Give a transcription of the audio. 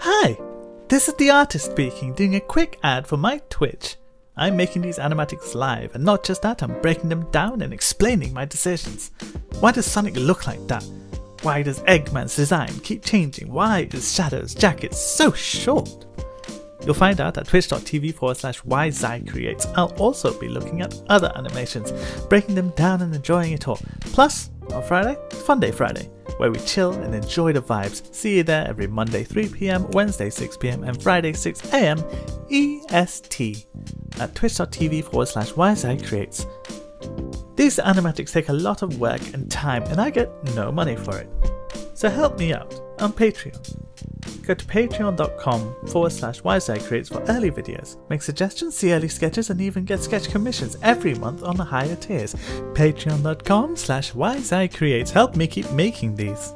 Hi, this is the artist speaking, doing a quick ad for my Twitch. I'm making these animatics live, and not just that, I'm breaking them down and explaining my decisions. Why does Sonic look like that? Why does Eggman's design keep changing? Why is Shadow's jacket so short? You'll find out at twitch.tv forward slash creates. I'll also be looking at other animations, breaking them down and enjoying it all. Plus, on Friday, Fun Day Friday, where we chill and enjoy the vibes. See you there every Monday 3pm, Wednesday 6pm, and Friday 6am EST at twitch.tv forward slash creates. These animatics take a lot of work and time, and I get no money for it. So help me out on Patreon. Go to patreon.com forward slash creates for early videos, make suggestions, see early sketches, and even get sketch commissions every month on the higher tiers. Patreon.com slash creates help me keep making these.